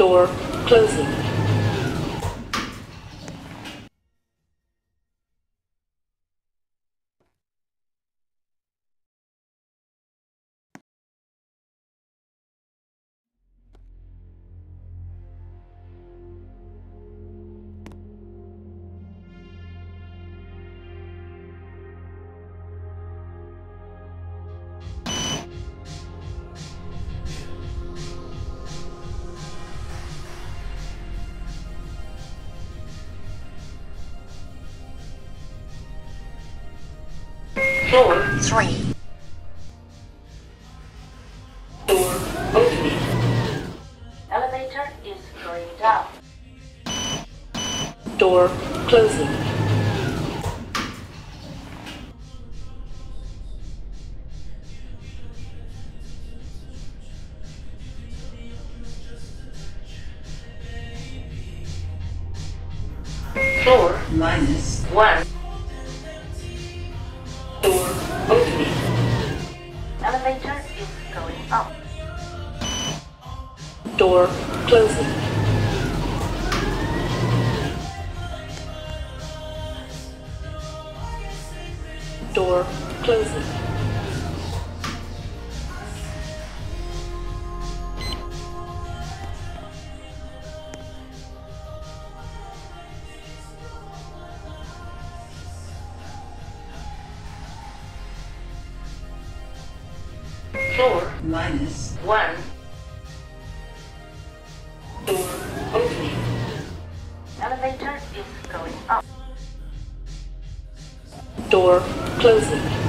Door closing. Floor three, door opening. Elevator is going down. Door closing. Floor minus one. Elevator is going up. Door closing. Door closing. Floor minus one. Door opening. Elevator is going up. Door closing.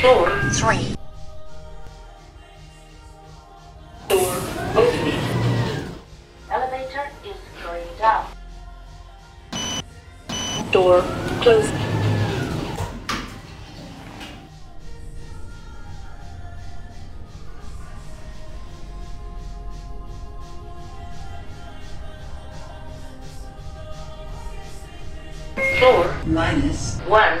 Floor three, door opening. Elevator is going down. Door closing. Floor minus one.